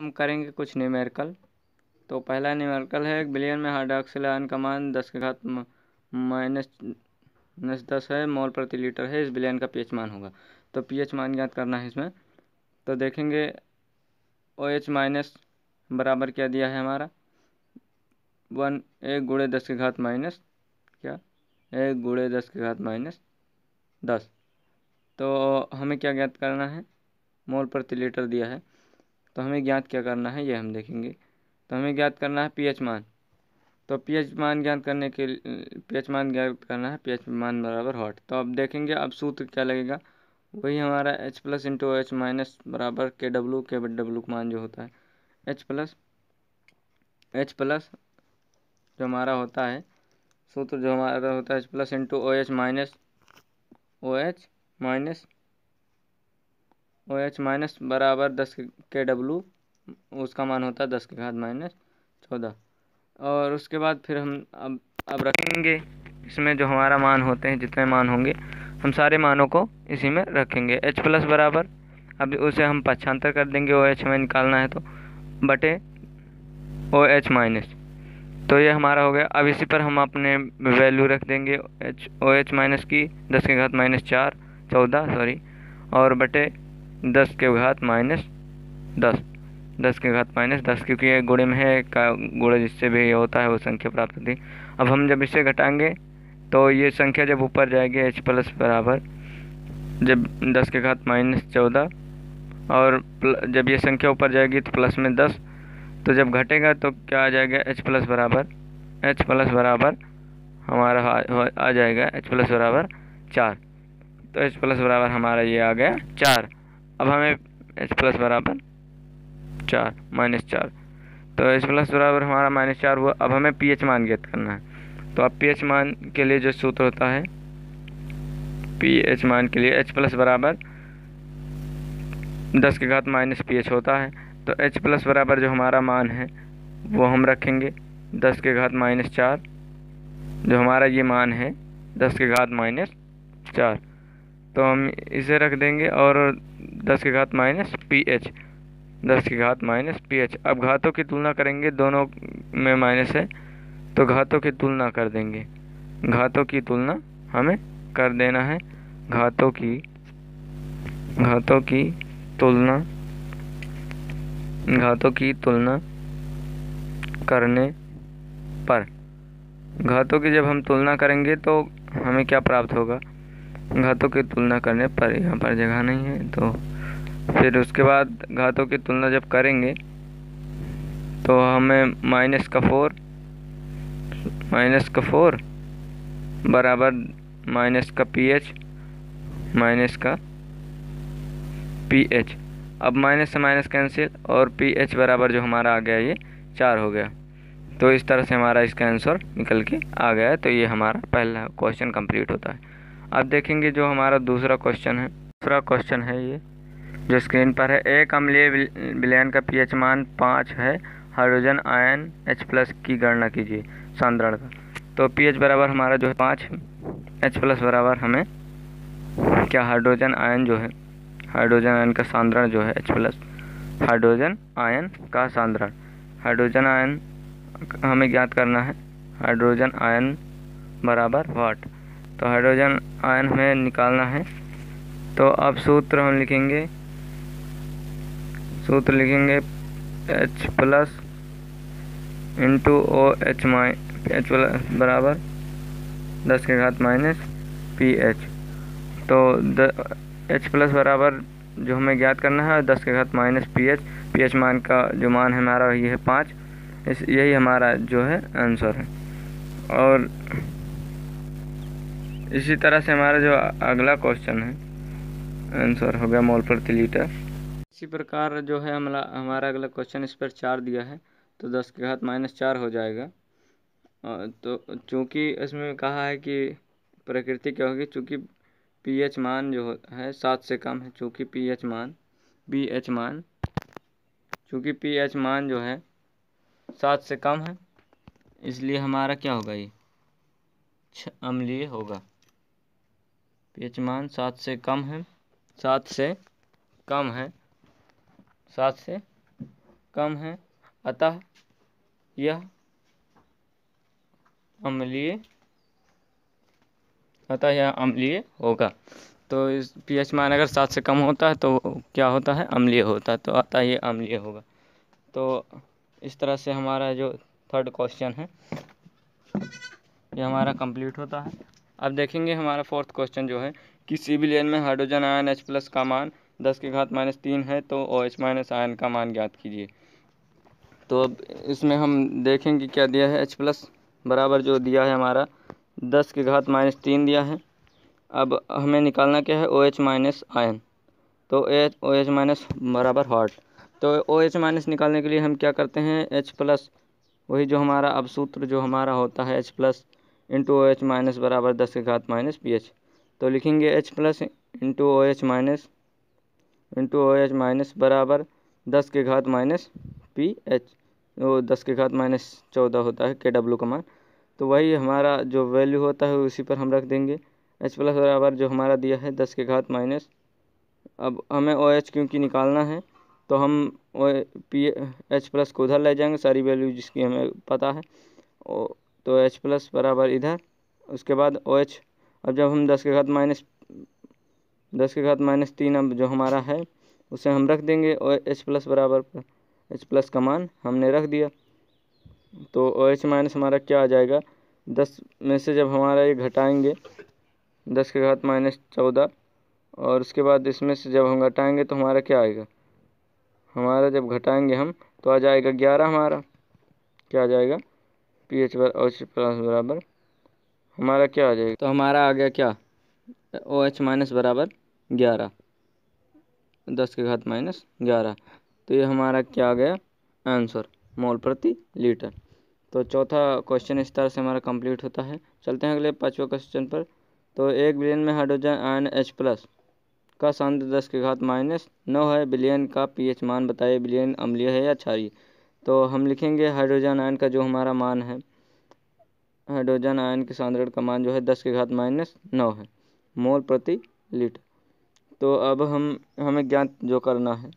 हम करेंगे कुछ न्यूमेरिकल तो पहला न्यूमेरिकल है, एक बिलियन में हाइड्रोक्सिल आयन का मान दस के घात माइनस माइनस दस है मोल प्रति लीटर है, इस बिलियन का पीएच मान होगा। तो पीएच मान ज्ञात करना है इसमें। तो देखेंगे ओ एच माइनस बराबर क्या दिया है हमारा? वन, एक गुड़े दस के घात माइनस क्या? एक गुड़े दस के घात माइनस दस। तो हमें क्या ज्ञात करना है? मोल प्रति लीटर दिया है। तो हमें ज्ञात क्या करना है, ये हम देखेंगे। तो हमें ज्ञात करना है पीएच मान। तो पीएच मान ज्ञात करने के पीएच मान ज्ञात करना है पीएच मान बराबर हॉट। तो अब देखेंगे अब सूत्र क्या लगेगा। वही हमारा H plus into H minus बराबर के डब्लू के डब्लू मान जो होता है। एच प्लस एच प्लस जो हमारा होता है, सूत्र जो हमारा होता है H plus into O H minus O H minus O H minus बराबर दस के डब्लू, उसका मान होता है दस के घात माइनस चौदह। और उसके बाद फिर हम अब अब रखेंगे, इसमें जो हमारा मान होते हैं, जितने मान होंगे, हम सारे मानों को इसी में रखेंगे। एच प्लस बराबर अब उसे हम पक्षांतर कर देंगे, ओ एच में निकालना है तो बटे ओ एच माइनस। तो ये हमारा हो गया। अब इसी पर हम अपने वैल्यू रख देंगे, एच, ओ एच माइनस की, दस के घात माइनस चार, चौदह, सॉरी, और बटे दस के घात माइनस दस। दस के घात माइनस दस, क्योंकि ये गुणे में है, का गुणे जिससे भी होता है, वो संख्या प्राप्त होती अब हम जब इसे घटाएँगे तो ये संख्या जब ऊपर जाएगी एच प्लस बराबर, जब दस के घात माइनस चौदह, और जब ये संख्या ऊपर जाएगी तो प्लस में दस तो जब घटेगा तो क्या आ जाएगा एच प्लस बराबर एच प्लस बराबर हमारा आ जाएगा एच प्लस बराबर चार। तो एच प्लस बराबर हमारा ये आ गया चार। अब हमें एच प्लस बराबर चार, माइनस चार। तो एच प्लस बराबर हमारा माइनस चार हुआ। अब हमें पी एच मान ज्ञात करना है। तो अब पी एच मान के लिए जो सूत्र होता है, पी एच मान के लिए एच प्लस बराबर दस के घात माइनस पी एच होता है। तो एच प्लस बराबर जो हमारा मान है, वो हम रखेंगे दस के घात माइनस चार। जो हमारा ये मान है, दस के घात माइनस चार। तो हम इसे रख देंगे और दस के घात माइनस पी एच, दस की घात माइनस पी एच। अब घातों की तुलना करेंगे, दोनों में माइनस है तो घातों की तुलना कर देंगे। घातों की तुलना हमें कर देना है। घातों की घातों की तुलना, घातों की तुलना करने पर। घातों की जब हम तुलना करेंगे तो हमें क्या प्राप्त होगा? घातों की तुलना करने पर यहाँ पर जगह नहीं है तो फिर उसके बाद घातों की तुलना जब करेंगे तो हमें माइनस का फोर, माइनस का फोर बराबर माइनस का पी एच माइनस का पी एच अब माइनस से माइनस कैंसिल और पी एच बराबर जो हमारा आ गया, ये चार हो गया। तो इस तरह से हमारा इसका आंसर निकल के आ गया है तो ये हमारा पहला क्वेश्चन कंप्लीट होता है। अब देखेंगे जो हमारा दूसरा क्वेश्चन है, दूसरा क्वेश्चन है ये, जो स्क्रीन पर है। एक अम्लीय विलयन का पीएच मान पाँच है। हाइड्रोजन आयन एच प्लस की गणना कीजिए, सांद्रण का। तो पीएच बराबर हमारा जो है पाँच एच प्लस बराबर हमें क्या हाइड्रोजन आयन जो है हाइड्रोजन आयन का सांद्रण जो है एच प्लस हाइड्रोजन आयन का सांद्रण। हाइड्रोजन आयन हमें ज्ञात करना है हाइड्रोजन आयन बराबर वाट तो हाइड्रोजन आयन हमें निकालना है। तो अब सूत्र हम लिखेंगे। सूत्र लिखेंगे H plus into O H माइ एच बराबर, दस के घात माइनस पी एच तो द एच प्लस बराबर जो हमें ज्ञात करना है, दस के घात minus p H p H मान का जो मान है हमारा, ये है पाँच। इस, यही हमारा जो है आंसर है। और इसी तरह से हमारा जो अगला क्वेश्चन है आंसर हो गया मोल प्रति लीटर इसी प्रकार जो है हमारा हमारा अगला क्वेश्चन इस पर चार दिया है तो दस के घात माइनस चार हो जाएगा। तो चूँकि इसमें कहा है कि प्रकृति क्या होगी, चूँकि पीएच मान जो है सात से कम है, चूँकि पीएच मान, बी एच मान, चूँकि पीएच मान जो है सात से कम है, इसलिए हमारा क्या होगा ये? अम्लीय होगा। पीएच मान सात से कम है, सात से कम है, सात से कम है। अतः यह अम्लीय, अतः यह अम्लीय होगा। तो इस पीएच मान अगर सात से कम होता है तो क्या होता है? अम्लीय होता है। तो अतः ये अम्लीय होगा। तो इस तरह से हमारा जो थर्ड क्वेश्चन है ये हमारा कंप्लीट होता है। अब देखेंगे हमारा फोर्थ क्वेश्चन जो है, कि सिविलियन में हाइड्रोजन आयन एच प्लस का मान दस के घात माइनस तीन है तो ओ एच माइनस आयन का मान ज्ञात कीजिए। तो अब इसमें हम देखेंगे क्या दिया है एच प्लस बराबर जो दिया है हमारा, दस के घात माइनस तीन दिया है। अब हमें निकालना क्या है ओ एच माइनस आयन तो एच ओ एच माइनस बराबर हॉट तो ओ एच माइनस निकालने के लिए हम क्या करते हैं एच प्लस वही जो हमारा अब सूत्र जो हमारा होता है H plus into O H minus बराबर दस के घात माइनस पी एच तो लिखेंगे H plus into O H minus into O H minus बराबर दस के घात माइनस पी एच वो दस के घात माइनस चौदह होता है के डब्ल्यू का मान। तो वही हमारा जो वैल्यू होता है, उसी पर हम रख देंगे। एच प्लस बराबर जो हमारा दिया है, दस के घात माइनस अब हमें ओ एच क्योंकि निकालना है तो हम पी एच प्लस को उधर ले जाएँगे, सारी वैल्यू जिसकी हमें पता है। तो एच प्लस बराबर इधर, उसके बाद ओ एच। अब जब हम दस के घात माइनस, दस के घात माइनस तीन अब जो हमारा है, उसे हम रख देंगे और एच प्लस बराबर एच प्लस का मान हमने रख दिया। तो ओ एच माइनस हमारा क्या आ जाएगा? दस में से जब हमारा ये घटाएँगे, दस के घात माइनस चौदह, और उसके बाद इसमें से जब हम घटाएँगे तो हमारा क्या आएगा? हमारा जब घटाएँगे हम तो आ जाएगा ग्यारह हमारा। क्या आ जाएगा? P H O H plus बराबर। हमारा क्या आ जाएगा? तो हमारा आ गया क्या? ओ एच माइनस बराबर ग्यारह। दस के घात माइनस ग्यारह। तो ये हमारा क्या आ गया? आंसर, मोल प्रति लीटर। तो चौथा क्वेश्चन इस तरह से हमारा कंप्लीट होता है। चलते हैं अगले पाँचवा क्वेश्चन पर। तो एक बिलियन में हाइड्रोजन आयन एच प्लस का सांद्र दस के घात माइनस नौ है। बिलियन का पीएच मान बताइए, बिलियन अम्लीय है या क्षारीय? तो हम लिखेंगे हाइड्रोजन आयन का जो हमारा मान है। हाइड्रोजन आयन के सांद्रण का मान जो है दस के घात माइनस नौ है। मोल प्रति लीटर। तो अब हम, हमें ज्ञात जो करना है,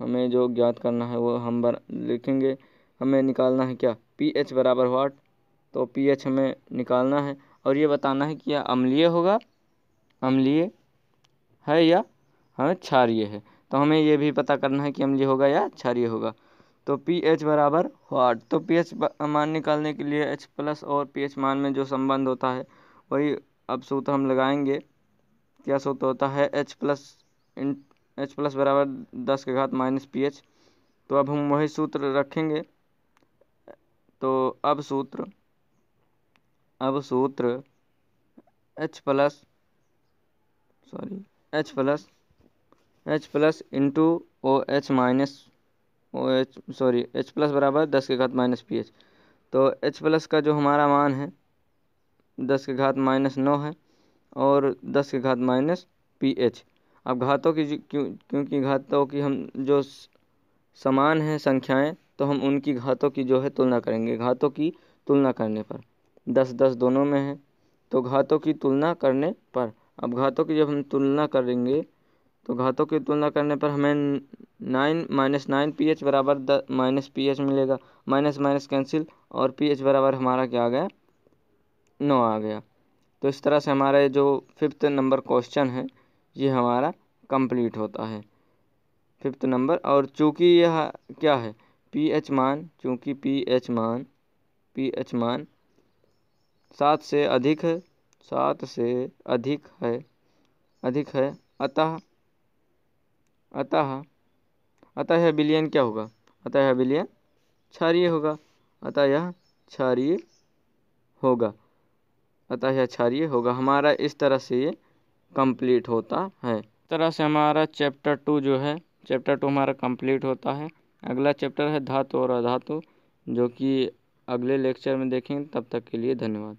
हमें जो ज्ञात करना है वो हम बर, लिखेंगे, हमें निकालना है क्या? पी एच बराबर वाट तो पी एच हमें निकालना है और ये बताना है कि यह अम्लीय होगा, अम्लीय है या हमें क्षारीय है। तो हमें ये भी पता करना है कि अम्लीय होगा या क्षारीय होगा। तो पी एच बराबर वाट। तो पी एच मान निकालने के लिए एच प्लस और पी एच मान में जो संबंध होता है, वही अब सूत्र हम लगाएँगे। क्या सूत्र होता है? H plus in, H plus बराबर दस के घात माइनस पी एच। तो अब हम वही सूत्र रखेंगे। तो अब सूत्र अब सूत्र H plus, sorry, H plus H plus into O H minus O H sorry H plus बराबर दस के घात माइनस पी एच तो एच प्लस का जो हमारा मान है, दस के घात माइनस नौ है और दस के घात माइनस पी एच अब घातों की क्यों, क्योंकि घातों की हम जो समान हैं संख्याएँ तो हम उनकी घातों की जो है तुलना करेंगे, घातों की तुलना करने पर। दस दस दोनों में है तो घातों की तुलना करने पर। अब घातों की जब हम तुलना करेंगे तो घातों की तुलना करने पर हमें nine minus nine p H बराबर द, माइनस पी एच मिलेगा। माइनस माइनस कैंसिल और पी एच बराबर हमारा क्या आ गया? नौ आ गया। तो इस तरह से हमारा जो फिफ्थ नंबर क्वेश्चन है, ये हमारा कंप्लीट होता है। फिफ्थ नंबर, और चूँकि यह क्या है? पी एच मान, चूँकि पी एच मान पी एच मान सात से अधिक है, सात से अधिक है अधिक है, अतः अतः अतः यह बिलियन क्या होगा? अतः यह बिलियन क्षारीय होगा। अतः यह क्षारीय होगा। अतः यह क्षारीय होगा। हमारा इस तरह से ये कंप्लीट होता है। इस तरह से हमारा चैप्टर टू जो है चैप्टर टू हमारा कंप्लीट होता है। अगला चैप्टर है धातु और अधातु, जो कि अगले लेक्चर में देखेंगे। तब तक के लिए धन्यवाद।